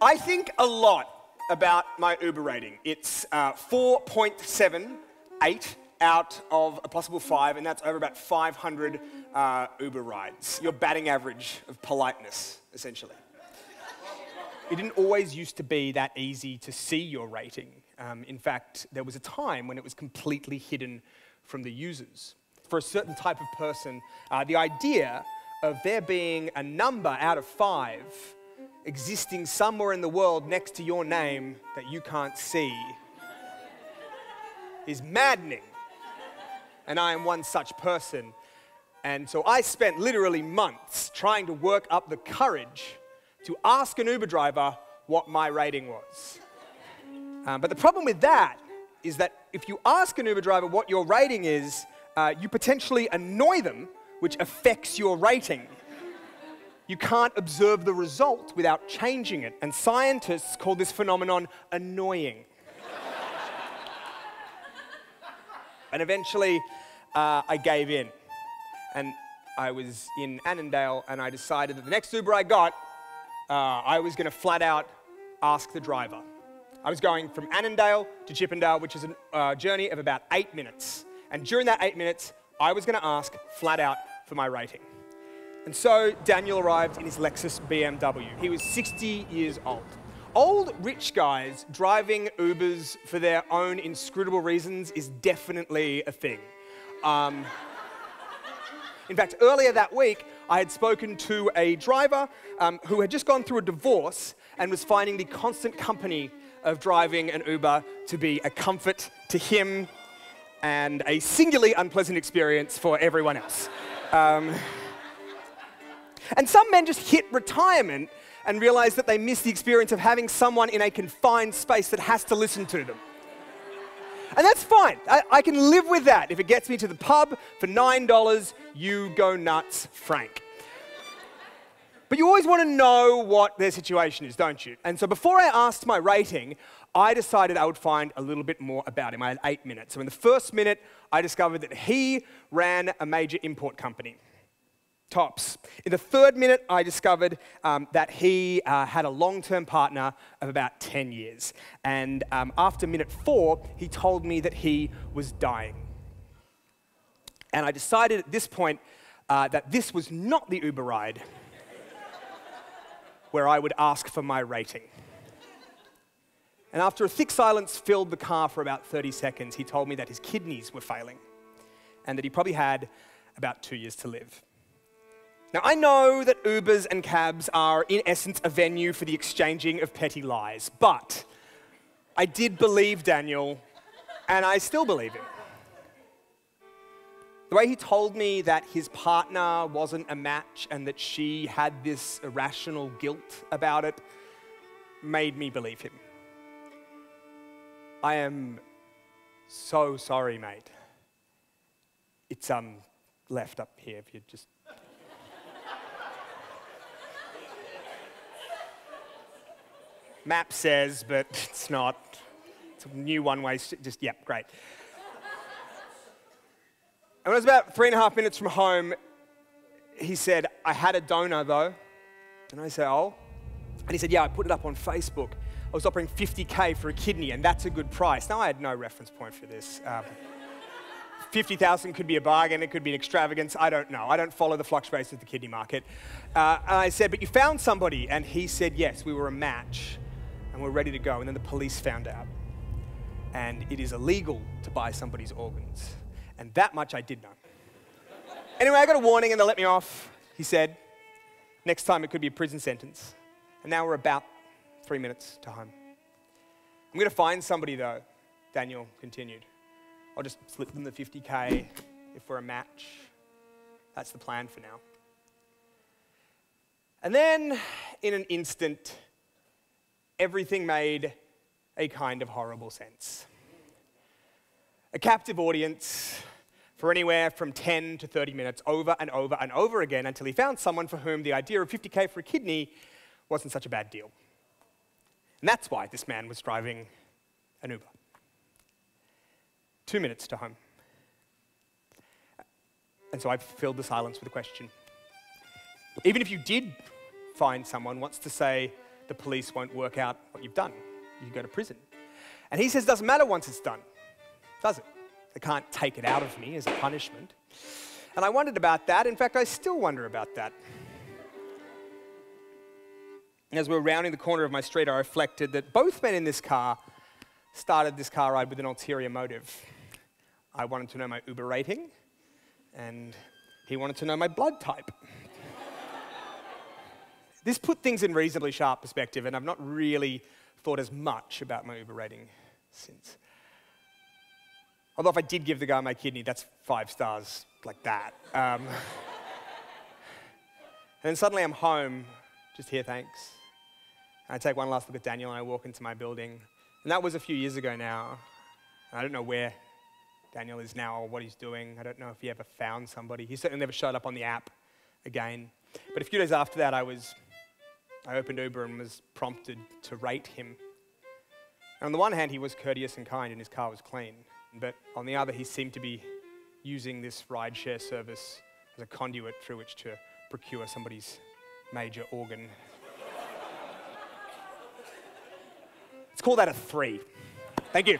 I think a lot about my Uber rating. It's uh, 4.78 out of a possible five, and that's over about 500 uh, Uber rides. Your batting average of politeness, essentially. It didn't always used to be that easy to see your rating. Um, in fact, there was a time when it was completely hidden from the users. For a certain type of person, uh, the idea of there being a number out of five existing somewhere in the world next to your name that you can't see is maddening. And I am one such person. And so I spent literally months trying to work up the courage to ask an Uber driver what my rating was. Um, but the problem with that is that if you ask an Uber driver what your rating is, uh, you potentially annoy them, which affects your rating. You can't observe the result without changing it, and scientists call this phenomenon annoying. and eventually, uh, I gave in. And I was in Annandale, and I decided that the next Uber I got, uh, I was going to flat out ask the driver. I was going from Annandale to Chippendale, which is a uh, journey of about eight minutes. And during that eight minutes, I was going to ask flat out for my rating. And so Daniel arrived in his Lexus BMW. He was 60 years old. Old rich guys driving Ubers for their own inscrutable reasons is definitely a thing. Um, in fact, earlier that week, I had spoken to a driver um, who had just gone through a divorce and was finding the constant company of driving an Uber to be a comfort to him and a singularly unpleasant experience for everyone else. Um, and some men just hit retirement and realize that they miss the experience of having someone in a confined space that has to listen to them. And that's fine. I, I, can live with that. If it gets me to the pub for $9, you go nuts, Frank. But you always want to know what their situation is, don't you? And so before I asked my rating, I decided I would find a little bit more about him. I had eight minutes. So in the first minute, I discovered that he ran a major import company. Tops. In the third minute, I discovered um, that he uh, had a long term partner of about 10 years. And um, after minute four, he told me that he was dying. And I decided at this point uh, that this was not the Uber ride where I would ask for my rating. And after a thick silence filled the car for about 30 seconds, he told me that his kidneys were failing and that he probably had about two years to live. Now, I know that Ubers and cabs are, in essence, a venue for the exchanging of petty lies, but I did believe Daniel, and I still believe him. The way he told me that his partner wasn't a match and that she had this irrational guilt about it made me believe him. I am so sorry, mate. It's um left up here if you just Map says, but it's not. It's a new one way, just, yep, great. And when I was about three and a half minutes from home, he said, I had a donor though. And I said, Oh. And he said, Yeah, I put it up on Facebook. I was offering 50K for a kidney, and that's a good price. Now, I had no reference point for this. Um, 50,000 could be a bargain, it could be an extravagance, I don't know. I don't follow the fluctuations of the kidney market. Uh, and I said, But you found somebody? And he said, Yes, we were a match and we're ready to go. And then the police found out. And it is illegal to buy somebody's organs. And that much I did know. anyway, I got a warning and they let me off. He said, next time it could be a prison sentence. And now we're about three minutes to home. I'm going to find somebody though, Daniel continued. I'll just slip them the 50K if we're a match. That's the plan for now. And then, in an instant, everything made a kind of horrible sense. A captive audience for anywhere from 10 to 30 minutes over and over and over again until he found someone for whom the idea of 50k for a kidney wasn't such a bad deal. And that's why this man was driving an Uber. Two minutes to home. And so I filled the silence with a question. Even if you did find someone, what's to say the police won't work out what you've done. You go to prison. And he says, doesn't matter once it's done, does it? They can't take it out of me as a punishment. And I wondered about that. In fact, I still wonder about that. As we were rounding the corner of my street, I reflected that both men in this car started this car ride with an ulterior motive. I wanted to know my Uber rating, and he wanted to know my blood type. This put things in reasonably sharp perspective, and I've not really thought as much about my Uber rating since. Although, if I did give the guy my kidney, that's five stars like that. Um, and then suddenly I'm home, just here, thanks. And I take one last look at Daniel and I walk into my building. And that was a few years ago now. I don't know where Daniel is now or what he's doing. I don't know if he ever found somebody. He certainly never showed up on the app again. But a few days after that, I was I opened Uber and was prompted to rate him. On the one hand, he was courteous and kind, and his car was clean. But on the other, he seemed to be using this rideshare service as a conduit through which to procure somebody's major organ. Let's call that a three. Thank you.